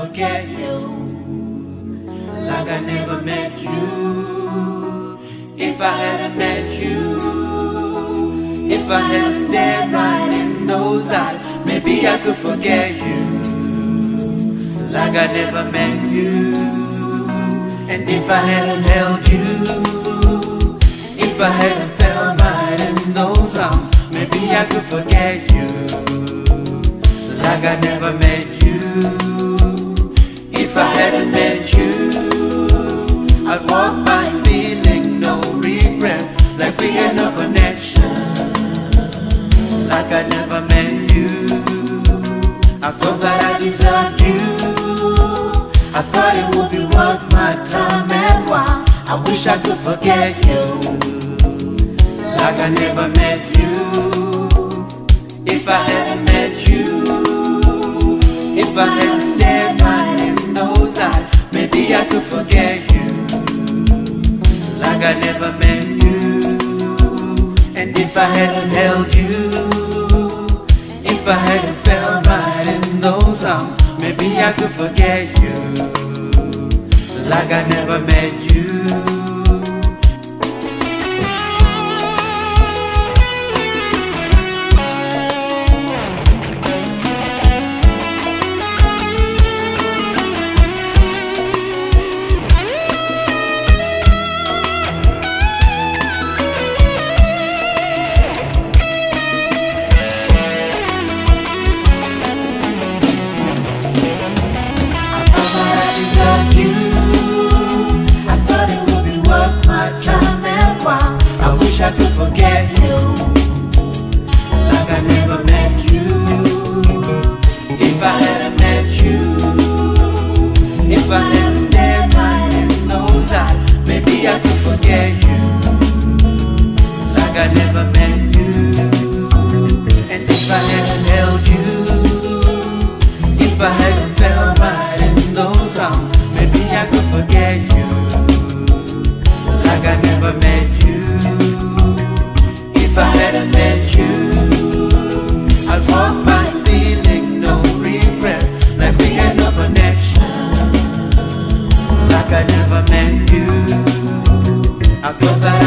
forget you like I never met you. If I hadn't met you, if I hadn't stared right in those eyes, maybe I could forget you like I never met you. And if I hadn't held you, if I hadn't hadn't met you, I'd walk by feeling no regrets, like we had no connection, like I never met you. I thought that I deserved you. I thought it would be worth my time and while. I wish I could forget you, like I never met you. If I hadn't met you, if I hadn't stared right And if I hadn't held you, if I hadn't felt right in those arms, maybe I could forget you, like I never met you. I thought